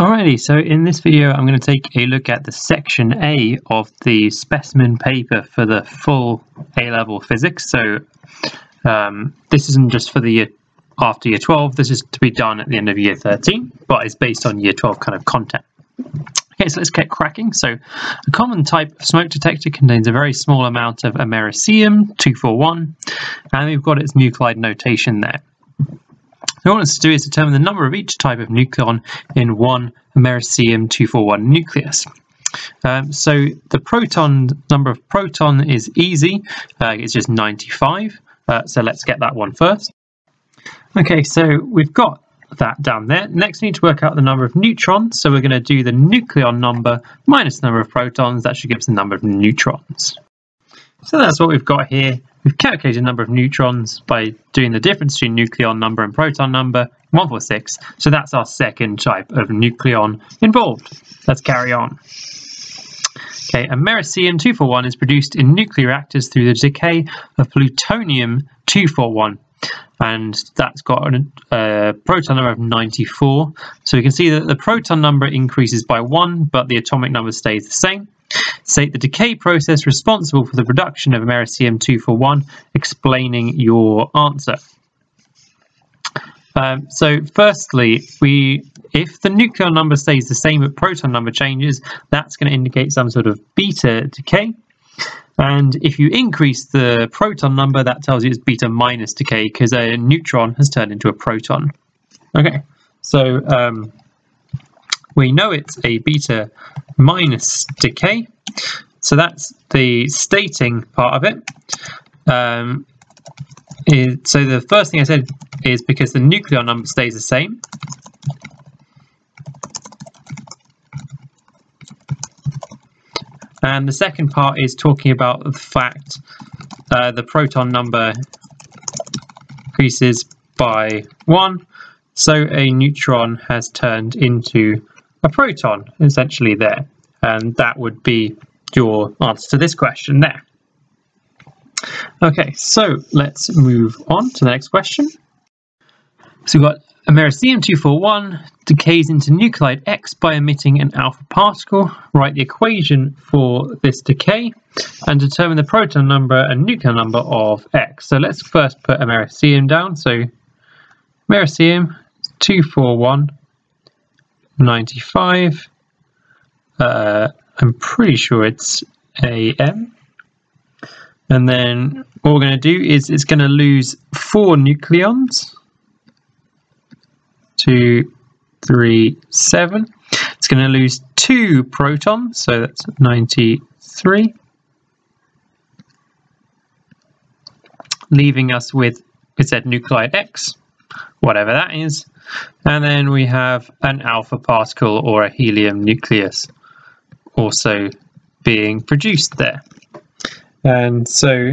Alrighty, so in this video I'm going to take a look at the section A of the specimen paper for the full A-level physics. So um, this isn't just for the year after year 12, this is to be done at the end of year 13, but it's based on year 12 kind of content. Okay, so let's get cracking. So a common type of smoke detector contains a very small amount of americium-241, and we've got its nuclide notation there. What we want us to do is determine the number of each type of nucleon in one americium-241 nucleus. Um, so the proton number of proton is easy, uh, it's just 95, uh, so let's get that one first. Okay, so we've got that down there. Next we need to work out the number of neutrons, so we're going to do the nucleon number minus the number of protons, that should give us the number of neutrons. So that's what we've got here. We've calculated the number of neutrons by doing the difference between nucleon number and proton number, 146. So that's our second type of nucleon involved. Let's carry on. Okay, americium-241 is produced in nuclear reactors through the decay of plutonium-241 and that's got a, a, uh, proton number of 94. So we can see that the proton number increases by 1, but the atomic number stays the same. State the decay process responsible for the production of americium-241, explaining your answer. Um, so firstly, we if the nucleon number stays the same but proton number changes, that's going to indicate some sort of beta decay. And if you increase the proton number, that tells you it's beta minus decay because a neutron has turned into a proton. Okay, so um, we know it's a beta minus decay. So that's the stating part of it. Um, is, so the first thing I said is because the nucleon number stays the same. And the second part is talking about the fact uh, the proton number increases by 1, so a neutron has turned into a proton, essentially there. And that would be your answer to this question there. Okay, so let's move on to the next question. So we've got Americium-241 decays into nuclide X by emitting an alpha particle. Write the equation for this decay and determine the proton number and nucleon number of X. So let's first put americium down. So americium 241 95. Uh, I'm pretty sure it's AM. And then what we're going to do is it's going to lose four nucleons two, three, seven. It's going to lose two protons, so that's 93. Leaving us with, it said nuclide X, whatever that is. And then we have an alpha particle or a helium nucleus also being produced there. And so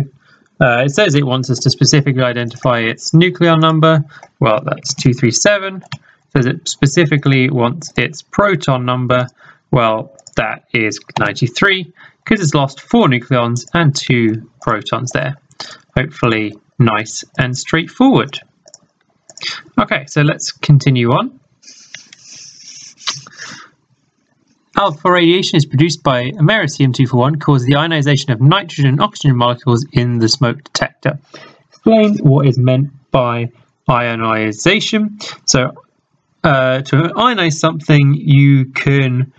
uh, it says it wants us to specifically identify its nucleon number. Well, that's 237. It says it specifically wants its proton number. Well, that is 93 because it's lost four nucleons and two protons there. Hopefully nice and straightforward. Okay, so let's continue on. Alpha radiation is produced by americium-241, causes the ionization of nitrogen and oxygen molecules in the smoke detector. Explain what is meant by ionization. So uh, to ionize something, you can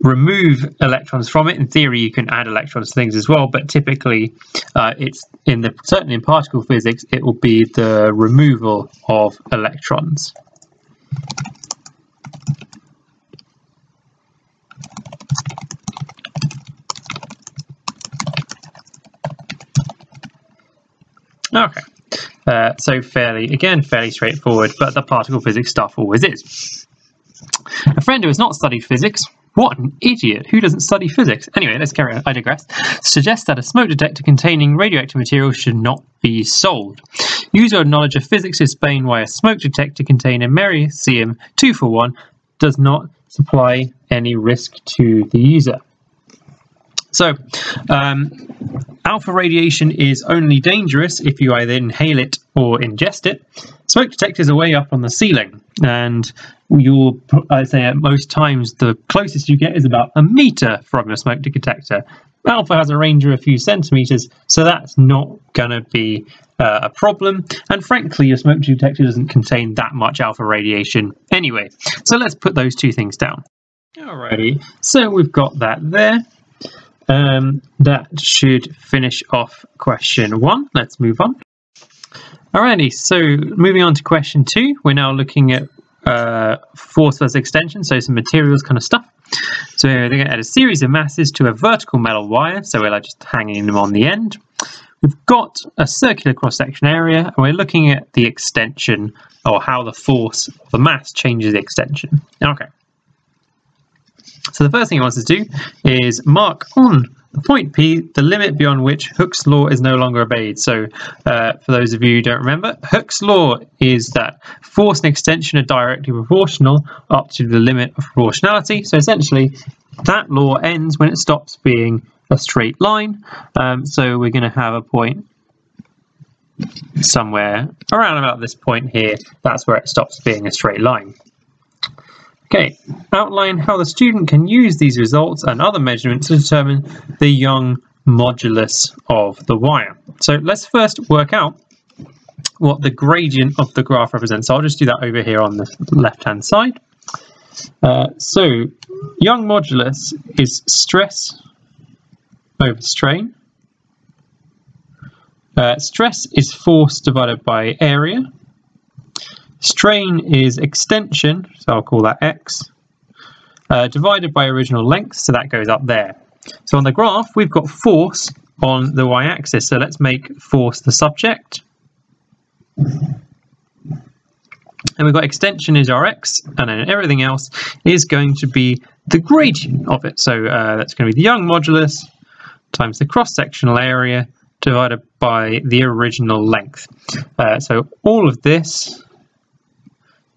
remove electrons from it. In theory, you can add electrons to things as well, but typically, uh, it's in the certainly in particle physics, it will be the removal of electrons. Okay, uh, so fairly, again, fairly straightforward, but the particle physics stuff always is. A friend who has not studied physics, what an idiot, who doesn't study physics? Anyway, let's carry on, I digress, suggests that a smoke detector containing radioactive material should not be sold. Use your knowledge of physics to explain why a smoke detector containing americium 241 does not supply any risk to the user. So, um, alpha radiation is only dangerous if you either inhale it or ingest it. Smoke detectors are way up on the ceiling, and you'll, I'd say at most times, the closest you get is about a meter from your smoke detector. Alpha has a range of a few centimeters, so that's not going to be uh, a problem. And frankly, your smoke detector doesn't contain that much alpha radiation anyway. So let's put those two things down. Alrighty, so we've got that there. Um, that should finish off question one. Let's move on. Alrighty, so moving on to question two, we're now looking at uh, force versus extension, so some materials kind of stuff. So they're going to add a series of masses to a vertical metal wire, so we're like just hanging them on the end. We've got a circular cross-section area, and we're looking at the extension, or how the force of the mass changes the extension. Okay. So the first thing he wants us to do is mark on the point P, the limit beyond which Hooke's law is no longer obeyed. So uh, for those of you who don't remember, Hooke's law is that force and extension are directly proportional up to the limit of proportionality. So essentially, that law ends when it stops being a straight line. Um, so we're going to have a point somewhere around about this point here. That's where it stops being a straight line. Okay, outline how the student can use these results and other measurements to determine the Young modulus of the wire. So let's first work out what the gradient of the graph represents. So I'll just do that over here on the left-hand side. Uh, so Young modulus is stress over strain. Uh, stress is force divided by area. Strain is extension, so I'll call that x, uh, divided by original length, so that goes up there. So on the graph, we've got force on the y-axis, so let's make force the subject. And we've got extension is our x, and then everything else is going to be the gradient of it. So uh, that's going to be the Young modulus times the cross-sectional area divided by the original length. Uh, so all of this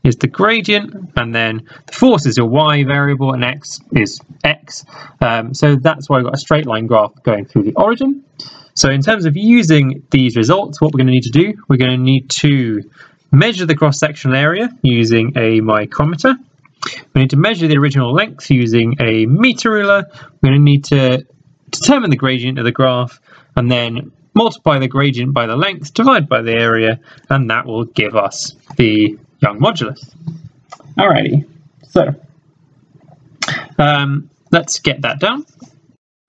is the gradient, and then the force is your y variable, and x is x. Um, so that's why we've got a straight line graph going through the origin. So in terms of using these results, what we're going to need to do, we're going to need to measure the cross-sectional area using a micrometer. We need to measure the original length using a meter ruler. We're going to need to determine the gradient of the graph and then multiply the gradient by the length, divide by the area, and that will give us the Young modulus. Alrighty, so um, let's get that done.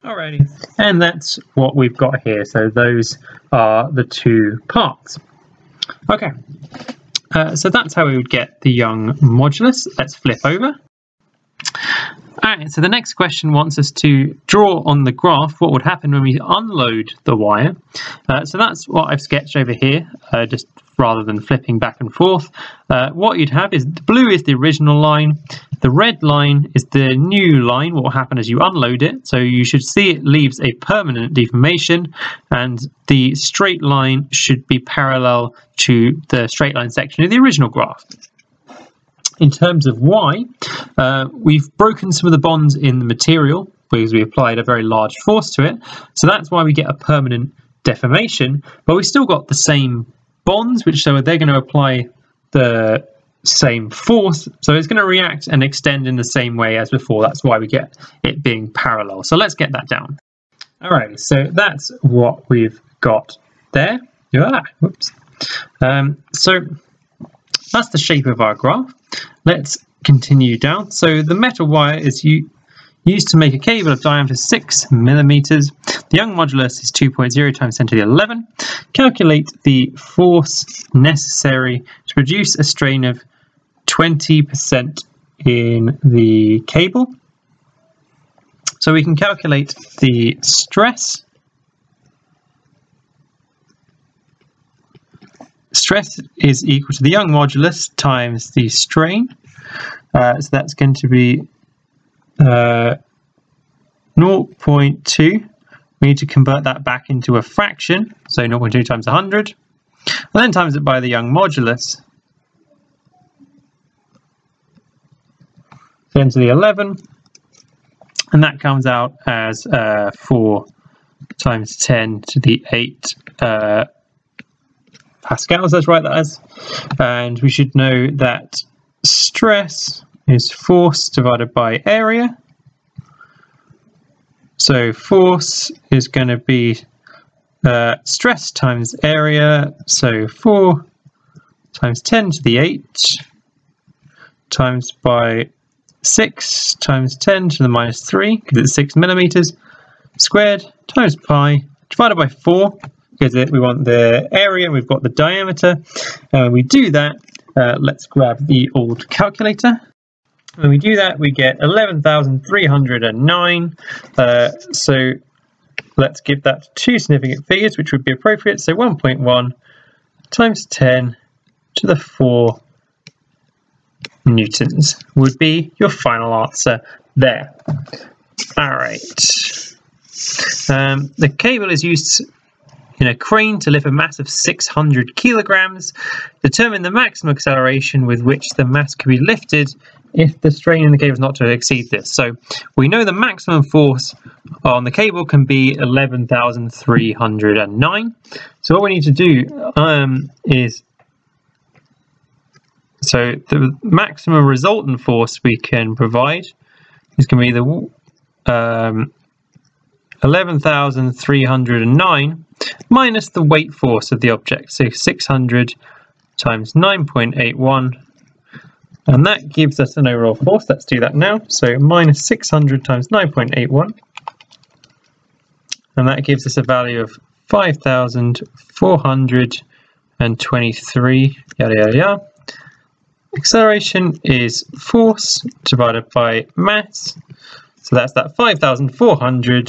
Alrighty, and that's what we've got here. So those are the two parts. Okay, uh, so that's how we would get the Young modulus. Let's flip over. Alright, so the next question wants us to draw on the graph what would happen when we unload the wire. Uh, so that's what I've sketched over here, uh, just rather than flipping back and forth. Uh, what you'd have is the blue is the original line, the red line is the new line, what will happen as you unload it. So you should see it leaves a permanent deformation and the straight line should be parallel to the straight line section of the original graph. In terms of y, uh, we've broken some of the bonds in the material because we applied a very large force to it. So that's why we get a permanent deformation, but we still got the same bonds, which so they're going to apply the same force. So it's going to react and extend in the same way as before. That's why we get it being parallel. So let's get that down. All right, so that's what we've got there. Ah, whoops. Um, so that's the shape of our graph. Let's continue down. So the metal wire is used to make a cable of diameter 6 millimeters. The Young modulus is 2.0 times 10 to the 11. Calculate the force necessary to produce a strain of 20% in the cable. So we can calculate the stress. Stress is equal to the Young modulus times the strain. Uh, so that's going to be uh, 0.2. We need to convert that back into a fraction, so 0.2 times 100, and then times it by the Young modulus. 10 to the 11, and that comes out as uh, 4 times 10 to the 8 uh, pascals, that's right, that is. And we should know that stress is force divided by area. So force is going to be uh, stress times area, so 4 times 10 to the 8 times by 6 times 10 to the minus 3, because it's 6 millimeters, squared times pi divided by 4, because we want the area, we've got the diameter. And when we do that, uh, let's grab the old calculator. When we do that, we get 11,309. Uh, so let's give that two significant figures, which would be appropriate. So 1.1 times 10 to the 4 newtons would be your final answer there. All right. Um, the cable is used in a crane to lift a mass of 600 kilograms. Determine the maximum acceleration with which the mass can be lifted if the strain in the cable is not to exceed this. So we know the maximum force on the cable can be 11,309. So what we need to do um, is so the maximum resultant force we can provide is going to be the um, 11,309 minus the weight force of the object. So 600 times 9.81 and that gives us an overall force. Let's do that now. So minus 600 times 9.81 and that gives us a value of 5,423 yada yada yada Acceleration is force divided by mass. So that's that 5,400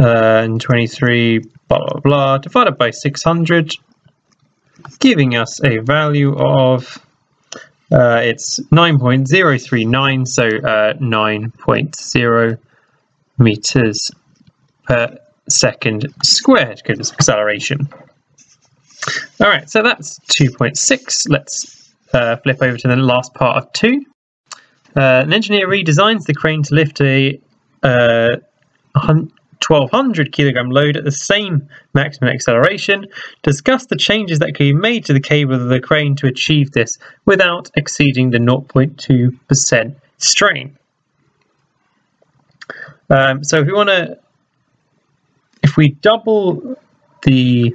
uh, and 23 blah blah blah divided by 600 giving us a value of uh, it's 9.039 so uh, 9.0 meters per second squared gives us acceleration. All right, so that's 2.6. Let's uh, flip over to the last part of 2. Uh, an engineer redesigns the crane to lift a uh, 1200 kilogram load at the same maximum acceleration. Discuss the changes that can be made to the cable of the crane to achieve this without exceeding the 0.2% strain. Um, so if we want to, if we double the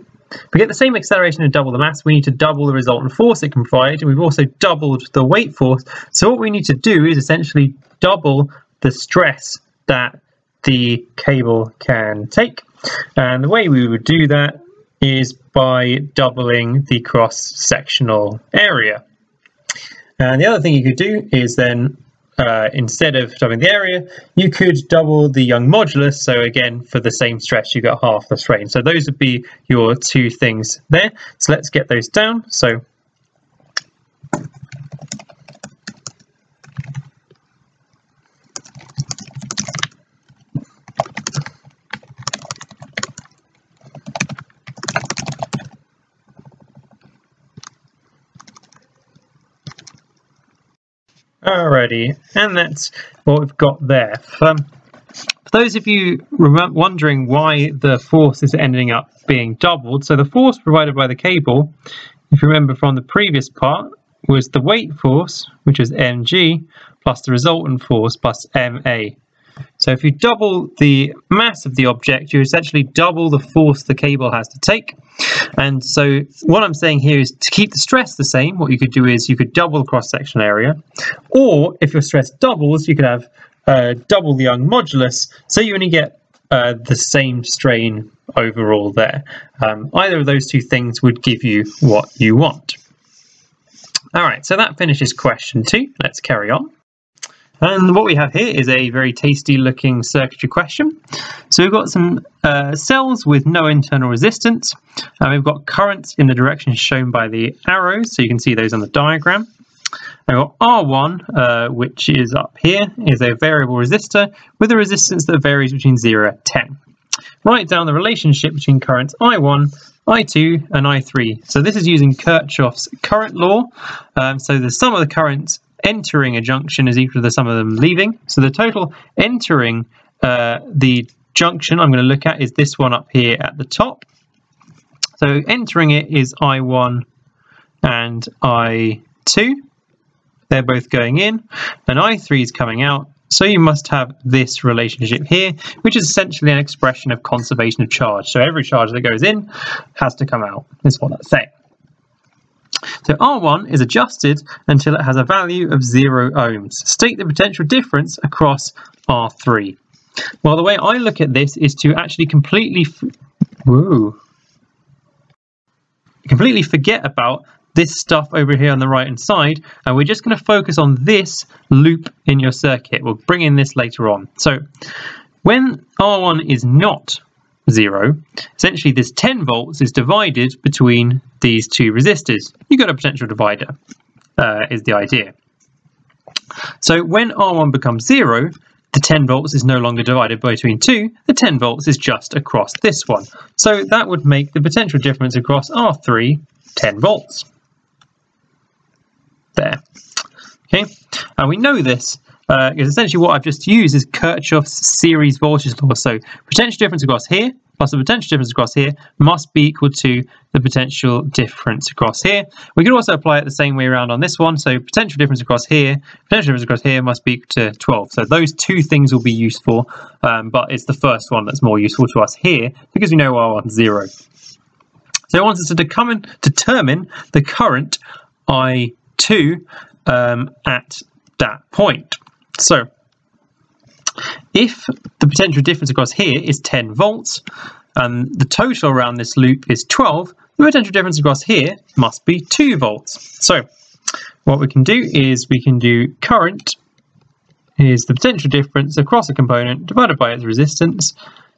we get the same acceleration and double the mass, we need to double the resultant force it can provide, and we've also doubled the weight force. So what we need to do is essentially double the stress that the cable can take. And the way we would do that is by doubling the cross-sectional area. And the other thing you could do is then uh, instead of doubling the area, you could double the Young modulus. So again, for the same stretch, you got half the strain. So those would be your two things there. So let's get those down. So Alrighty, and that's what we've got there. For, for those of you wondering why the force is ending up being doubled, so the force provided by the cable, if you remember from the previous part, was the weight force, which is mg, plus the resultant force plus ma. So if you double the mass of the object, you essentially double the force the cable has to take. And so what I'm saying here is to keep the stress the same, what you could do is you could double the cross-sectional area. Or if your stress doubles, you could have uh, double the Young modulus, so you only get uh, the same strain overall there. Um, either of those two things would give you what you want. All right, so that finishes question two. Let's carry on. And what we have here is a very tasty looking circuitry question. So we've got some uh, cells with no internal resistance, and we've got currents in the direction shown by the arrows, so you can see those on the diagram. And we've got R1, uh, which is up here, is a variable resistor with a resistance that varies between 0 and 10. Write down the relationship between currents I1, I2 and I3. So this is using Kirchhoff's current law. Um, so the sum of the currents entering a junction is equal to the sum of them leaving. So the total entering uh, the junction I'm going to look at is this one up here at the top. So entering it is I1 and I2. They're both going in, and I3 is coming out. So you must have this relationship here, which is essentially an expression of conservation of charge. So every charge that goes in has to come out, is what that's saying. So R1 is adjusted until it has a value of 0 ohms. State the potential difference across R3. Well, the way I look at this is to actually completely, whoa, completely forget about this stuff over here on the right hand side and we're just going to focus on this loop in your circuit. We'll bring in this later on. So when R1 is not zero, essentially this 10 volts is divided between these two resistors. You've got a potential divider, uh, is the idea. So when R1 becomes zero, the 10 volts is no longer divided between two, the 10 volts is just across this one. So that would make the potential difference across R3 10 volts. There. Okay, and we know this uh, because essentially what I've just used is Kirchhoff's series voltage law. So potential difference across here plus the potential difference across here must be equal to the potential difference across here. We could also apply it the same way around on this one. So potential difference across here, potential difference across here must be equal to 12. So those two things will be useful, um, but it's the first one that's more useful to us here because we know R1 is 0. So it wants us to determine, determine the current I2 um, at that point. So if the potential difference across here is 10 volts and the total around this loop is 12, the potential difference across here must be 2 volts. So what we can do is we can do current is the potential difference across a component divided by its resistance.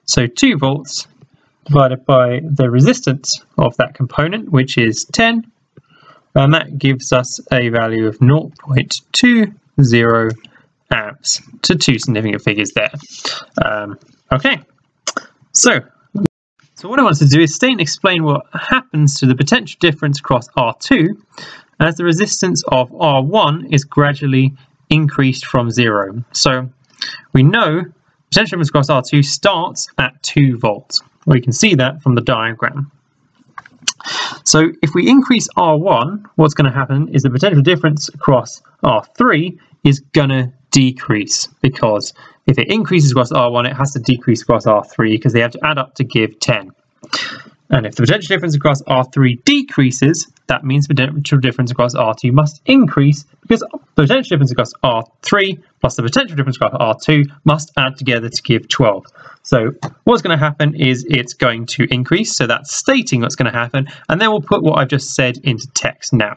So 2 volts divided by the resistance of that component, which is 10, and that gives us a value of 0.20 amps to two significant figures there. Um, okay, so so what I want to do is state and explain what happens to the potential difference across R2 as the resistance of R1 is gradually increased from zero. So we know potential difference across R2 starts at 2 volts. We can see that from the diagram. So if we increase R1, what's going to happen is the potential difference across R3 is going to decrease because if it increases across R1, it has to decrease across R3 because they have to add up to give 10. And if the potential difference across R3 decreases, that means the potential difference across R2 must increase because the potential difference across R3 plus the potential difference across R2 must add together to give 12. So what's going to happen is it's going to increase, so that's stating what's going to happen, and then we'll put what I've just said into text now.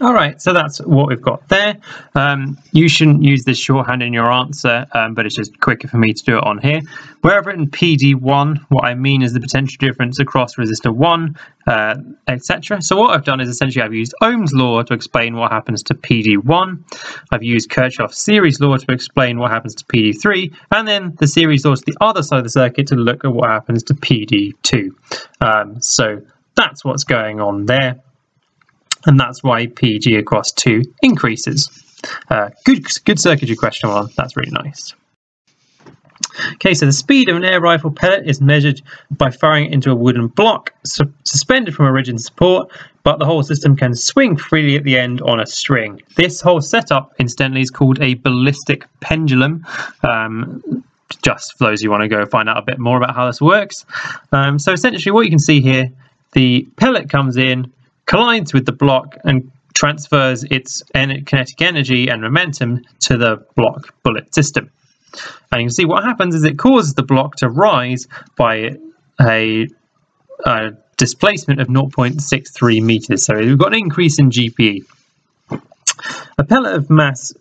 All right, so that's what we've got there. Um, you shouldn't use this shorthand in your answer, um, but it's just quicker for me to do it on here. Where I've written PD1, what I mean is the potential difference across resistor 1, uh, etc. So what I've done is essentially I've used Ohm's law to explain what happens to PD1. I've used Kirchhoff's series law to explain what happens to PD3, and then the series law to the other side of the circuit to look at what happens to PD2. Um, so that's what's going on there and that's why PD across 2 increases. Uh, good, good circuitry question one, that's really nice. Okay, so the speed of an air rifle pellet is measured by firing it into a wooden block su suspended from a rigid support, but the whole system can swing freely at the end on a string. This whole setup, incidentally, is called a ballistic pendulum. Um, just for those who want to go find out a bit more about how this works. Um, so essentially what you can see here, the pellet comes in, collides with the block and transfers its kinetic energy and momentum to the block bullet system. And you can see what happens is it causes the block to rise by a, a displacement of 0.63 meters. So we've got an increase in GPE. A pellet of mass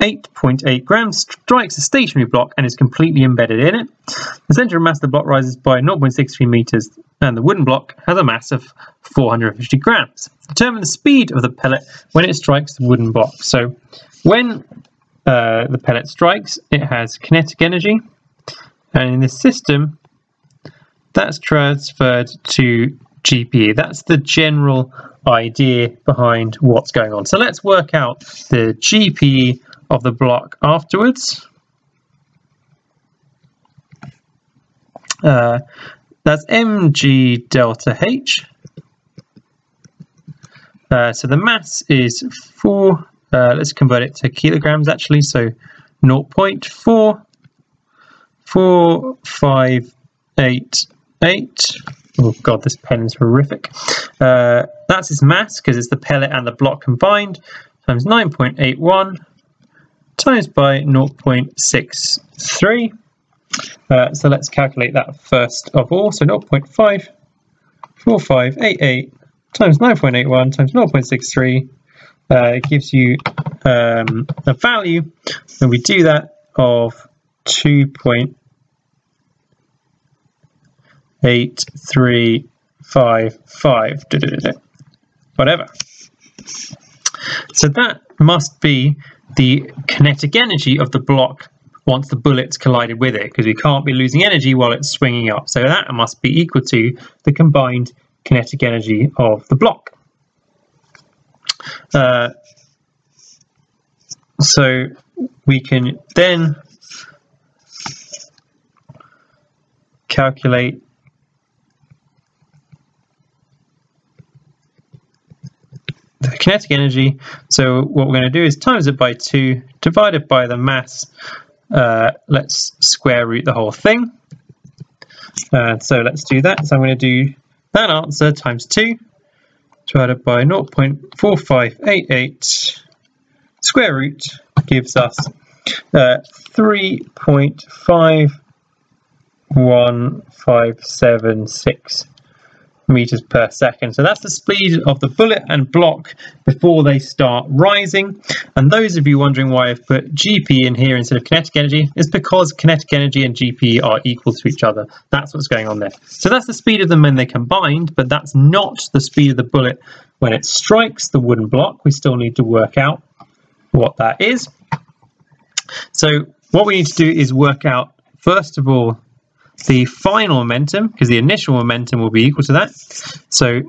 8.8 grams strikes a stationary block and is completely embedded in it. The center of mass of the block rises by 0.63 meters and the wooden block has a mass of 450 grams. Determine the speed of the pellet when it strikes the wooden block. So when uh, the pellet strikes, it has kinetic energy and in this system that's transferred to GPE. That's the general idea behind what's going on. So let's work out the GPE of the block afterwards. Uh, that's mg delta h Uh, so the mass is 4, uh, let's convert it to kilograms actually, so 0.44588. Oh god, this pen is horrific. Uh, that's its mass because it's the pellet and the block combined, times 9.81 times by 0.63. Uh, so let's calculate that first of all. So 0.54588 times 9.81 times 0.63 uh, gives you um, a value, and we do that of 2.8355, whatever. So that must be the kinetic energy of the block once the bullet's collided with it, because we can't be losing energy while it's swinging up. So that must be equal to the combined kinetic energy of the block. Uh, so we can then calculate the kinetic energy. So what we're going to do is times it by 2, divided by the mass. Uh, let's square root the whole thing. Uh, so let's do that. So I'm going to do that answer times 2 divided by 0.4588 square root gives us uh, 3.51576 meters per second. So that's the speed of the bullet and block before they start rising. And those of you wondering why I've put GP in here instead of kinetic energy is because kinetic energy and GP are equal to each other. That's what's going on there. So that's the speed of them when they combined, but that's not the speed of the bullet when it strikes the wooden block. We still need to work out what that is. So what we need to do is work out, first of all, the final momentum, because the initial momentum will be equal to that. So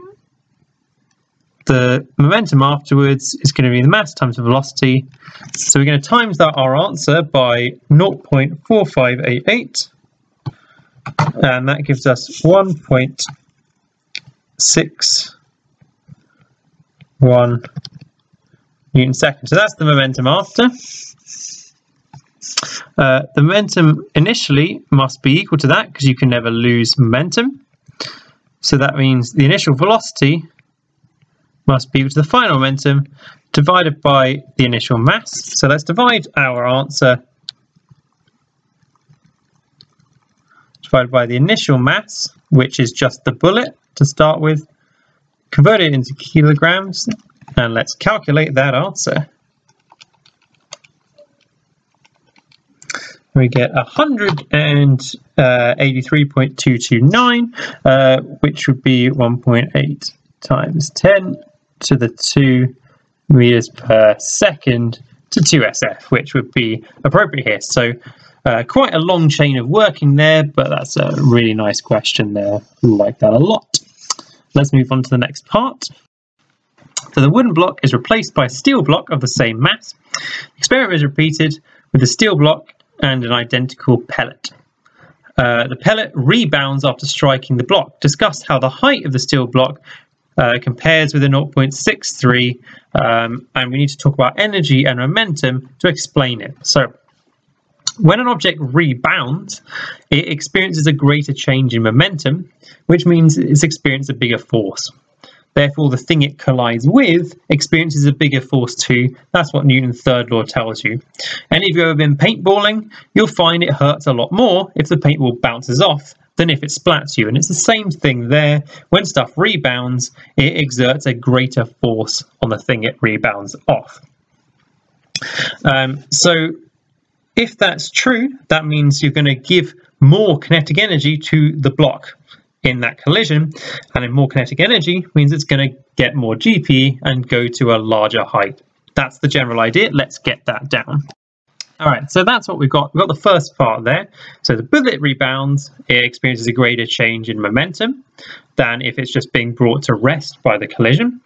the momentum afterwards is going to be the mass times the velocity. So we're going to times that our answer by 0.4588 and that gives us 1.61 newton second. So that's the momentum after. Uh, the momentum initially must be equal to that because you can never lose momentum. So that means the initial velocity must be equal to the final momentum divided by the initial mass. So let's divide our answer divided by the initial mass, which is just the bullet to start with, convert it into kilograms, and let's calculate that answer. We get 183.229, uh, which would be 1.8 times 10 to the 2 meters per second to 2SF, which would be appropriate here. So uh, quite a long chain of working there, but that's a really nice question there. like that a lot. Let's move on to the next part. So the wooden block is replaced by a steel block of the same mass. The experiment is repeated with the steel block and an identical pellet. Uh, the pellet rebounds after striking the block. Discuss how the height of the steel block uh, compares with a 0.63 um, and we need to talk about energy and momentum to explain it. So when an object rebounds, it experiences a greater change in momentum, which means it's experienced a bigger force. Therefore, the thing it collides with experiences a bigger force too. That's what Newton's third law tells you. And if you've ever been paintballing, you'll find it hurts a lot more if the paintball bounces off than if it splats you. And it's the same thing there. When stuff rebounds, it exerts a greater force on the thing it rebounds off. Um, so if that's true, that means you're going to give more kinetic energy to the block in that collision and in more kinetic energy means it's going to get more GP and go to a larger height. That's the general idea. Let's get that down. All right, so that's what we've got. We've got the first part there. So the bullet rebounds, it experiences a greater change in momentum than if it's just being brought to rest by the collision.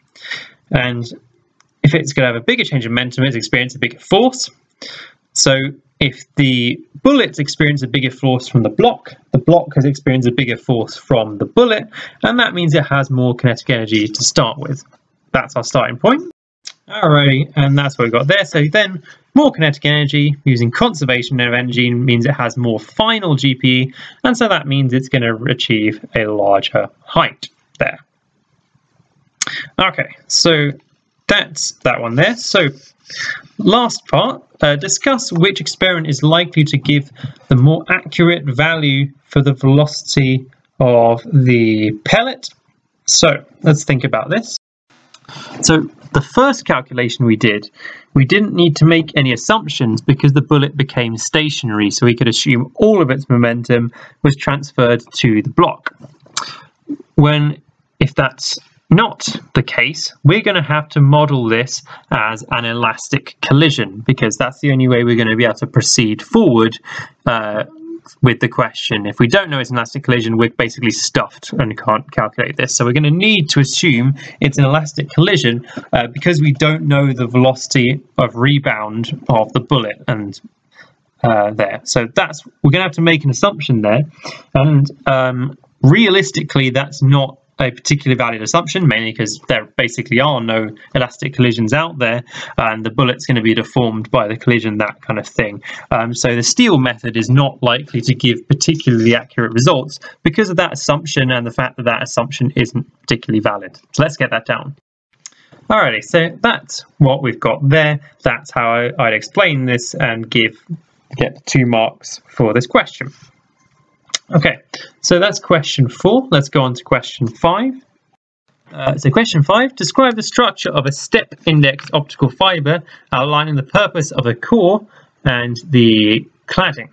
And if it's going to have a bigger change in momentum, it's experiencing a bigger force. So if the bullets experience a bigger force from the block, the block has experienced a bigger force from the bullet, and that means it has more kinetic energy to start with. that's our starting point. Alrighty, and that's what we got there. So then more kinetic energy using conservation of energy means it has more final GPE, and so that means it's going to achieve a larger height there. Okay, so that's that one there. So last part, uh, discuss which experiment is likely to give the more accurate value for the velocity of the pellet. So let's think about this. So the first calculation we did, we didn't need to make any assumptions because the bullet became stationary, so we could assume all of its momentum was transferred to the block. When, if that's not the case, we're going to have to model this as an elastic collision because that's the only way we're going to be able to proceed forward uh, with the question. If we don't know it's an elastic collision, we're basically stuffed and can't calculate this. So we're going to need to assume it's an elastic collision uh, because we don't know the velocity of rebound of the bullet and uh, there. So that's we're going to have to make an assumption there, and um, realistically, that's not a particularly valid assumption, mainly because there basically are no elastic collisions out there, and the bullet's going to be deformed by the collision, that kind of thing. Um, so the steel method is not likely to give particularly accurate results because of that assumption and the fact that that assumption isn't particularly valid. So let's get that down. Alrighty, so that's what we've got there. That's how I, I'd explain this and give get two marks for this question. Okay, so that's question four. Let's go on to question five. Uh, so question five, describe the structure of a step index optical fiber outlining the purpose of a core and the cladding.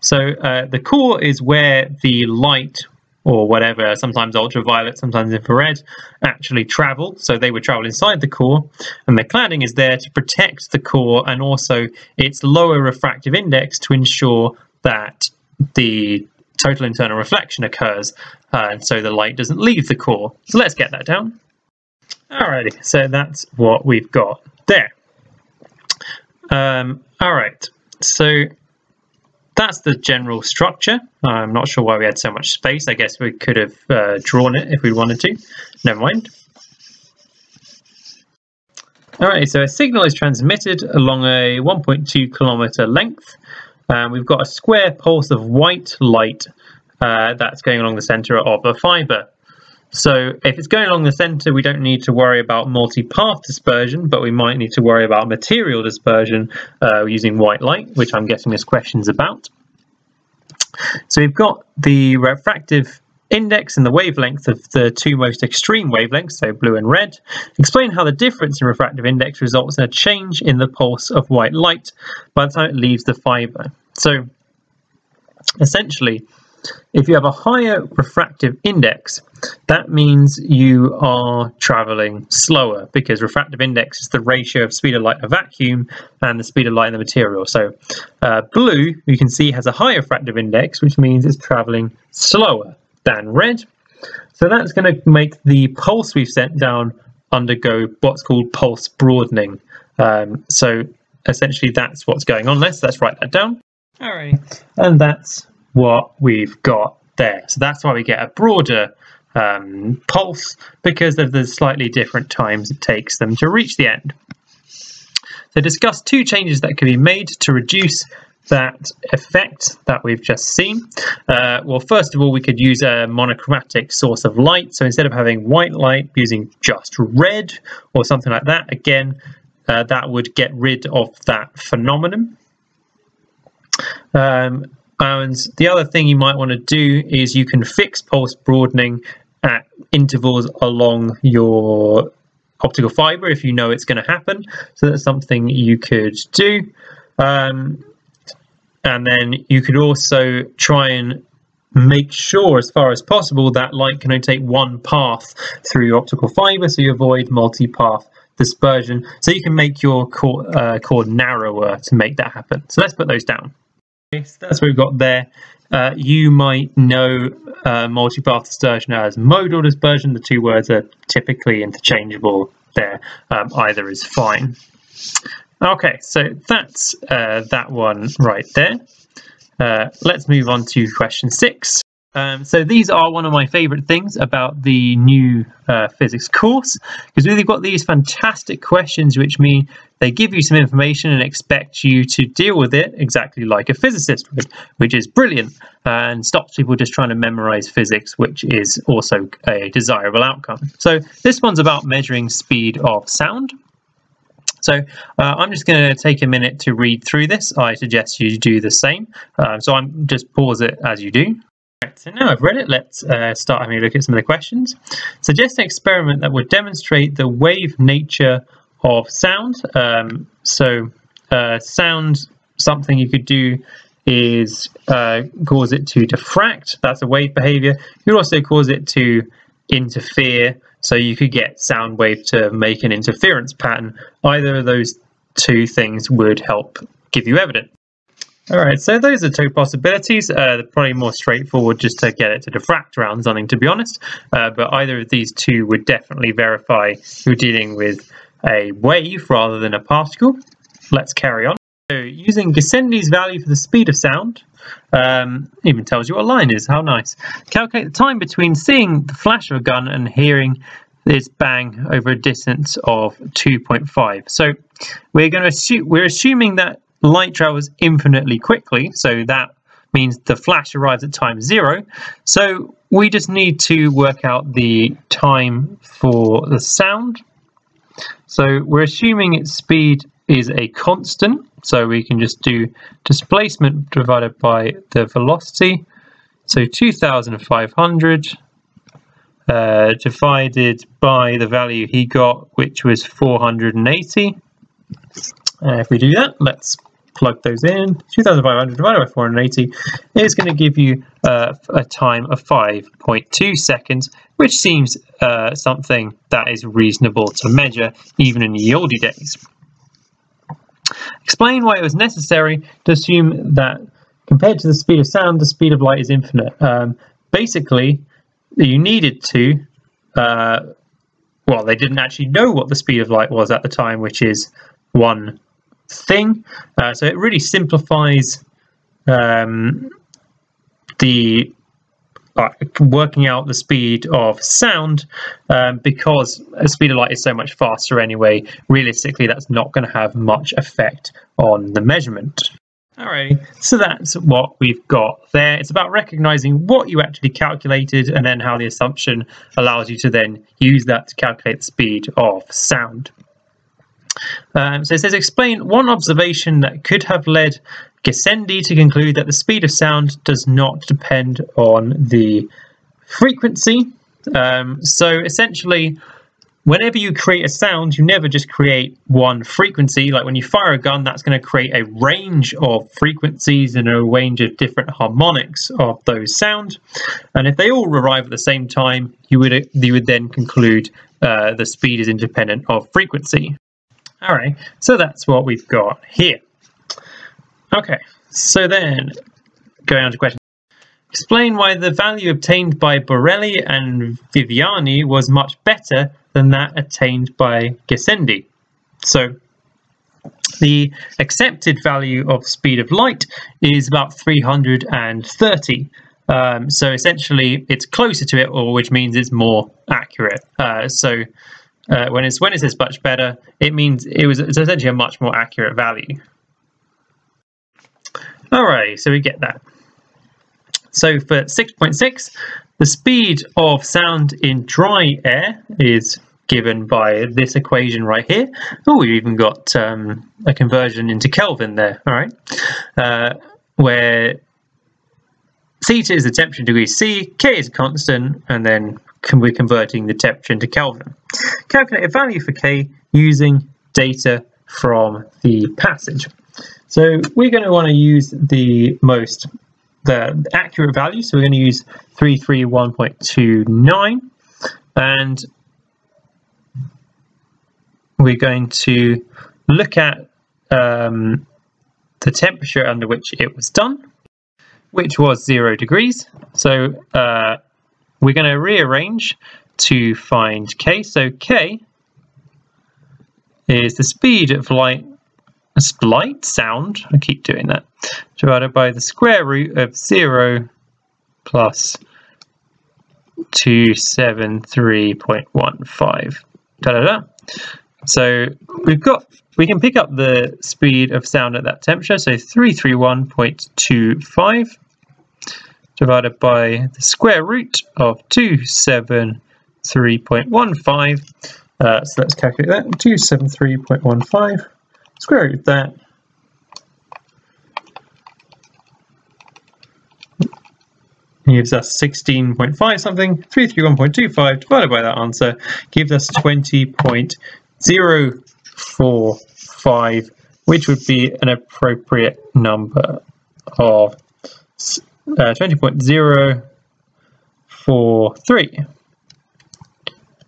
So uh, the core is where the light or whatever, sometimes ultraviolet, sometimes infrared, actually travel. So they would travel inside the core. And the cladding is there to protect the core and also its lower refractive index to ensure that the total internal reflection occurs, uh, and so the light doesn't leave the core. So let's get that down. Alrighty, so that's what we've got there. Um, Alright, so that's the general structure. I'm not sure why we had so much space. I guess we could have uh, drawn it if we wanted to. Never mind. Alright, so a signal is transmitted along a 1.2 kilometer length um, we've got a square pulse of white light uh, that's going along the center of a fiber. So if it's going along the center, we don't need to worry about multi-path dispersion, but we might need to worry about material dispersion uh, using white light, which I'm guessing this question's about. So we've got the refractive index and the wavelength of the two most extreme wavelengths, so blue and red. Explain how the difference in refractive index results in a change in the pulse of white light by the time it leaves the fiber. So essentially, if you have a higher refractive index, that means you are traveling slower because refractive index is the ratio of speed of light in a vacuum and the speed of light in the material. So uh, blue, you can see, has a higher refractive index, which means it's traveling slower than red. So that's going to make the pulse we've sent down undergo what's called pulse broadening. Um, so essentially that's what's going on. Let's, let's write that down. All right, and that's what we've got there. So that's why we get a broader um, pulse because of the slightly different times it takes them to reach the end. So discuss two changes that can be made to reduce that effect that we've just seen? Uh, well, first of all, we could use a monochromatic source of light. So instead of having white light, using just red or something like that, again, uh, that would get rid of that phenomenon. Um, and the other thing you might want to do is you can fix pulse broadening at intervals along your optical fiber if you know it's going to happen. So that's something you could do. Um, and then you could also try and make sure as far as possible that light can only take one path through your optical fiber so you avoid multi-path dispersion. So you can make your core, uh, narrower to make that happen. So let's put those down. Okay, so that's what we've got there. Uh, you might know uh, multi-path dispersion as modal dispersion. The two words are typically interchangeable there um, either is fine Okay, so that's uh, that one right there. Uh, let's move on to question six. Um, so these are one of my favorite things about the new uh, physics course because we've got these fantastic questions which mean they give you some information and expect you to deal with it exactly like a physicist would, which is brilliant and stops people just trying to memorize physics, which is also a desirable outcome. So this one's about measuring speed of sound. So uh, I'm just going to take a minute to read through this. I suggest you do the same. Uh, so I'm just pause it as you do. Right, so now I've read it, let's uh, start having a look at some of the questions. Suggest an experiment that would demonstrate the wave nature of sound. Um, so uh, sound, something you could do is uh, cause it to diffract. That's a wave behavior. You could also cause it to interfere. So you could get sound wave to make an interference pattern. Either of those two things would help give you evidence. All right, so those are two possibilities. Uh, probably more straightforward just to get it to diffract around something, to be honest. Uh, but either of these two would definitely verify you're dealing with a wave rather than a particle. Let's carry on. So using Gassendi's value for the speed of sound, um, even tells you what a line is, how nice. Calculate the time between seeing the flash of a gun and hearing this bang over a distance of 2.5. So we're going to assume, we're assuming that light travels infinitely quickly, so that means the flash arrives at time zero. So we just need to work out the time for the sound. So we're assuming its speed is a constant, so we can just do displacement divided by the velocity. So 2,500 uh, divided by the value he got, which was 480. Uh, if we do that, let's plug those in. 2,500 divided by 480 is going to give you uh, a time of 5.2 seconds, which seems uh, something that is reasonable to measure even in the oldie days. Explain why it was necessary to assume that compared to the speed of sound, the speed of light is infinite. Um, basically, you needed to, uh, well, they didn't actually know what the speed of light was at the time, which is one thing. Uh, so it really simplifies um, the working out the speed of sound um, because the speed of light is so much faster anyway. Realistically, that's not going to have much effect on the measurement. Alright, so that's what we've got there. It's about recognizing what you actually calculated and then how the assumption allows you to then use that to calculate the speed of sound. Um, so it says, explain one observation that could have led Gassendi to conclude that the speed of sound does not depend on the frequency. Um, so essentially, whenever you create a sound, you never just create one frequency. Like when you fire a gun, that's going to create a range of frequencies and a range of different harmonics of those sound. And if they all arrive at the same time, you would you would then conclude uh, the speed is independent of frequency. All right, so that's what we've got here. Okay, so then going on to question. Explain why the value obtained by Borelli and Viviani was much better than that attained by Gassendi. So the accepted value of speed of light is about 330. Um, so essentially, it's closer to it, or which means it's more accurate. Uh, so uh, when it's when it says much better, it means it was it's essentially a much more accurate value. Alright, so we get that. So for 6.6, the speed of sound in dry air is given by this equation right here. Oh, we've even got um, a conversion into Kelvin there, all right, uh, where theta is the temperature in degrees C, K is a constant, and then we're converting the temperature into Kelvin. Calculate a value for K using data from the passage. So we're going to want to use the most the accurate value. So we're going to use 331.29 and we're going to look at um, the temperature under which it was done, which was zero degrees. So uh, we're going to rearrange to find k. So k is the speed of light, light sound, I keep doing that, divided by the square root of 0 plus 273.15. Da da da. So we've got we can pick up the speed of sound at that temperature. So 331.25 divided by the square root of 273.15. Uh, so let's calculate that. 273.15 square root that gives us 16.5 something. 331.25 divided by that answer gives us 20.045, which would be an appropriate number of uh, 20.043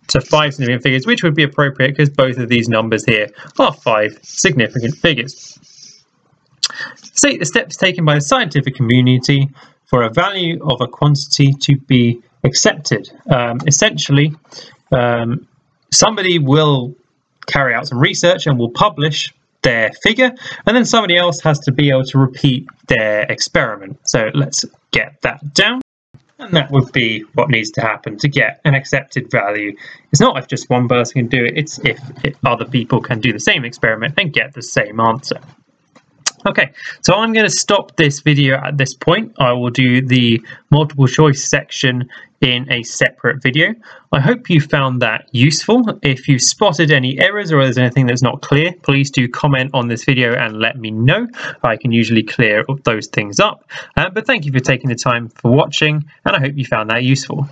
to five significant figures, which would be appropriate because both of these numbers here are five significant figures. State the steps taken by the scientific community for a value of a quantity to be accepted. Um, essentially, um, somebody will carry out some research and will publish their figure, and then somebody else has to be able to repeat their experiment. So let's get that down. And that would be what needs to happen to get an accepted value. It's not if just one person can do it, it's if, other people can do the same experiment and get the same answer. Okay, so I'm going to stop this video at this point. I will do the multiple choice section in a separate video. I hope you found that useful. If you spotted any errors or there's anything that's not clear, please do comment on this video and let me know. I can usually clear those things up. Uh, but thank you for taking the time for watching and I hope you found that useful.